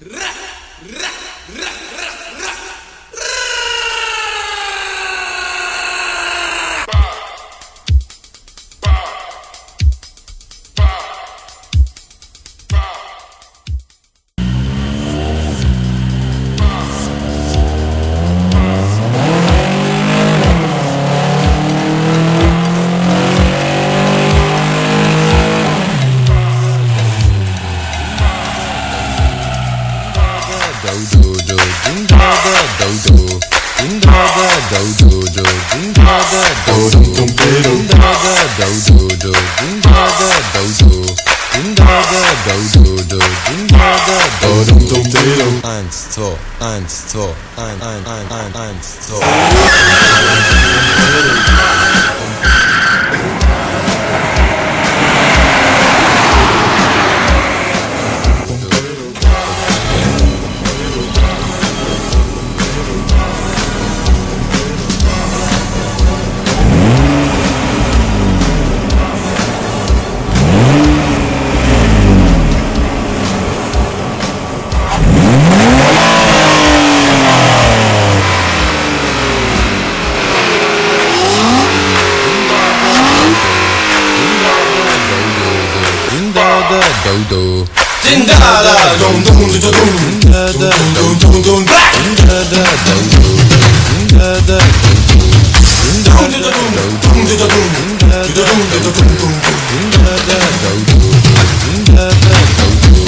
Ra, ra, ra. do do do do do do do do Eins, zwei, eins, zwei, eins, zwei. do do Ding da da dum dum dum dum dum da da dum dum dum black da da dum dum da da dum dum dum dum dum dum da da dum dum dum dum da da dum dum da da dum dum